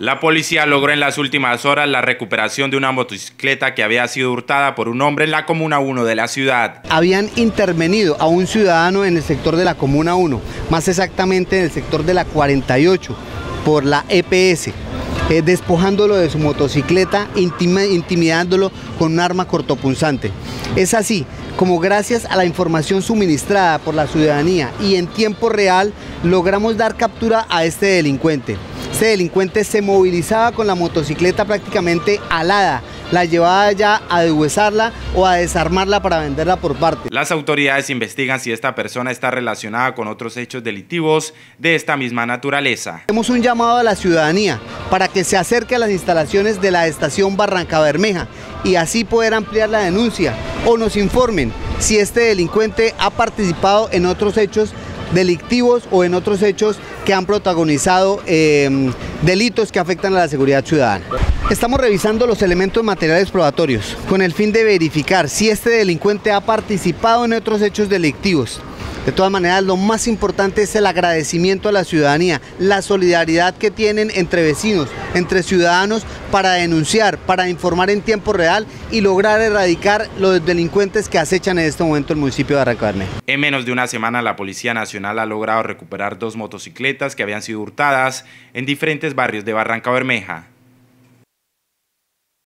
La policía logró en las últimas horas la recuperación de una motocicleta que había sido hurtada por un hombre en la Comuna 1 de la ciudad. Habían intervenido a un ciudadano en el sector de la Comuna 1, más exactamente en el sector de la 48, por la EPS, eh, despojándolo de su motocicleta, intimidándolo con un arma cortopunzante. Es así como gracias a la información suministrada por la ciudadanía y en tiempo real logramos dar captura a este delincuente. Este delincuente se movilizaba con la motocicleta prácticamente alada, la llevaba ya a deshuesarla o a desarmarla para venderla por parte. Las autoridades investigan si esta persona está relacionada con otros hechos delictivos de esta misma naturaleza. Hacemos un llamado a la ciudadanía para que se acerque a las instalaciones de la estación Barranca Bermeja y así poder ampliar la denuncia o nos informen si este delincuente ha participado en otros hechos delictivos o en otros hechos que han protagonizado em, delitos que afectan a la seguridad ciudadana. Estamos revisando los elementos materiales probatorios con el fin de verificar si este delincuente ha participado en otros hechos delictivos de todas maneras, lo más importante es el agradecimiento a la ciudadanía, la solidaridad que tienen entre vecinos, entre ciudadanos para denunciar, para informar en tiempo real y lograr erradicar los delincuentes que acechan en este momento el municipio de Arrancabermeja. En menos de una semana, la Policía Nacional ha logrado recuperar dos motocicletas que habían sido hurtadas en diferentes barrios de Barranca Bermeja.